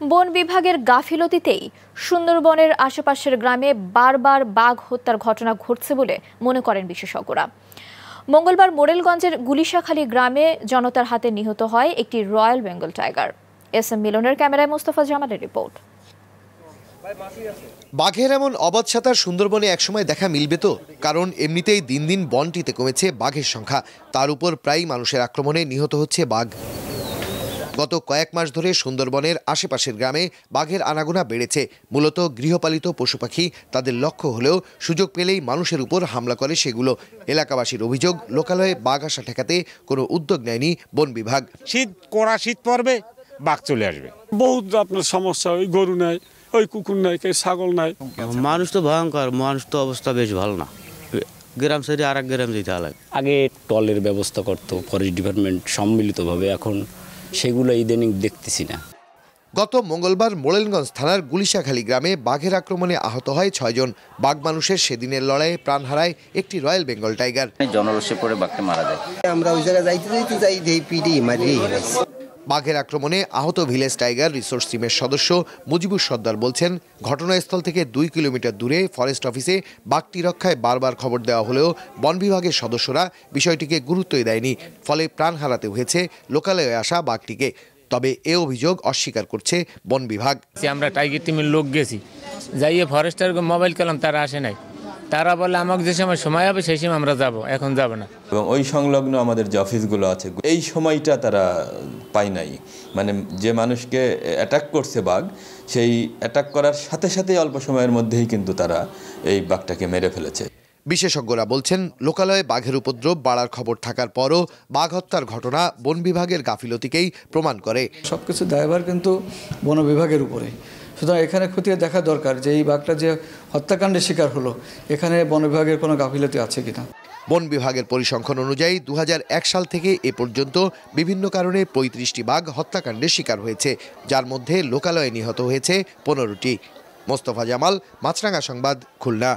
বন বিভাগের গাফিলতিতেই সুন্দরবনের আশেপাশের গ্রামে বারবার বাঘ হত্যার ঘটনা ঘটছে বলে মনে করেন বিশেষজ্ঞরা। মঙ্গলবার মোরেলগঞ্জের গুলিশাখালী গ্রামে জনতার হাতে নিহত হয় একটি royal Bengal tiger. S M মিলনের ক্যামেরায় মোস্তফা জামালের রিপোর্ট। বাঘের এমন অবাধ সাঁতার সুন্দরবনে একসময় দেখা মিলবে তো? কারণ এমনিতেই দিন দিন বনটিতে কমেছে বাঘের সংখ্যা। তার উপর প্রায় মানুষের আক্রমণে নিহত হচ্ছে বাঘ। গত কয়েক মাস ধরে সুন্দরবনের আশেপাশের গ্রামে বাঘের আনাগোনা বেড়েছে। মূলত গৃহপালিত পশু পাখি তাদের লক্ষ্য হলেও সুযোগ পেলেই মানুষের উপর হামলা করে সেগুলো। এলাকাবাসীর অভিযোগ লোকালয়ে বাঘ আসা ঠেকাতে কোনো উদ্যোগ নেয়নি বন বিভাগ। শীত কড়া শীত পড়বে বাঘ চলে আসবে। বহুত আপনার সমস্যা ওই গরু নাই ওই কুকুর নাই কে ছাগল নাই। মানুষ তো ভয়ঙ্কর মানুষ তো অবস্থা বেশ ভালো না। গ্রাম সাইডে আর এক গ্রাম যেতে হয়। আগে টলের ব্যবস্থা করতো ফরেস্ট ডিপার্টমেন্ট সম্মিলিতভাবে এখন সেগুলো ইদানিং দেখতেছি না। গত মঙ্গলবার মোড়েলগঞ্জ থানার গুলিশাখালী গ্রামে বাঘের আক্রমণে আহত হয় ছয়জন বাঘ মানুষের সেদিনের লড়াইয়ে প্রাণ হারায় একটি রয়্যাল বেঙ্গল টাইগার। জনরসে পড়ে বাঘকে মারা যায়। আমরা ওই জায়গায় যাইতে যাইতে যাই যেই পিডি মারিয়ে হেলাইছি বাঘের আক্রমণে আহত ভিলেজ টাইগার রিসোর্স টিমের সদস্য মুজিবুর সর্দার বলছেন, ঘটনাস্থল থেকে দুই কিলোমিটার দূরে ফরেস্ট অফিসে বাঘটি রক্ষায় বারবার খবর দেওয়া হলেও বন বিভাগের সদস্যরা বিষয়টিকে গুরুত্বই দেয়নি, ফলে প্রাণ হারাতে হয়েছে লোকালয়ে আসা বাঘটিকে। তবে এ অভিযোগ অস্বীকার করছে বন বিভাগ। আমরা টাইগার টিমের লোক গেছি, যাইয়ে ফরেস্টার মোবাইল করলাম তারা আসে নাই। তারা বলে আমাকে যে সময় সময় হবে সেই সময় আমরা যাব। এখন যাব না। এবং ওই সংলগ্ন আমাদের যে অফিসগুলো আছে এই সময়টা তারা পায় নাই। মানে যে মানুষকে অ্যাটাক করছে বাঘ সেই অ্যাটাক করার সাথে সাথেই অল্প সময়ের মধ্যেই কিন্তু তারা এই বাঘটাকে মেরে ফেলেছে। বিশেষজ্ঞরা বলছেন লোকালয়ে বাঘের উপদ্রব বাড়ার খবর থাকার পরও বাঘ হত্যার ঘটনা বন বিভাগের গাফিলতিকেই প্রমাণ করে। সব কিছু দায়ভার কিন্তু বন বিভাগের উপরে। সুতরাং এখানে খতিয়ে দেখা দরকার যে এই বাঘটা যে হত্যাকাণ্ডের শিকার হলো, এখানে বন বিভাগের কোনো গাফিলতি আছে কিনা? বন বিভাগের পরিসংখ্যান অনুযায়ী দু হাজার এক সাল থেকে এ পর্যন্ত বিভিন্ন কারণে পঁয়ত্রিশটি বাঘ হত্যাকাণ্ডের শিকার হয়েছে, যার মধ্যে লোকালয়ে নিহত হয়েছে পনেরোটি। মোস্তফা জামাল মাছরাঙ্গা সংবাদ, খুলনা।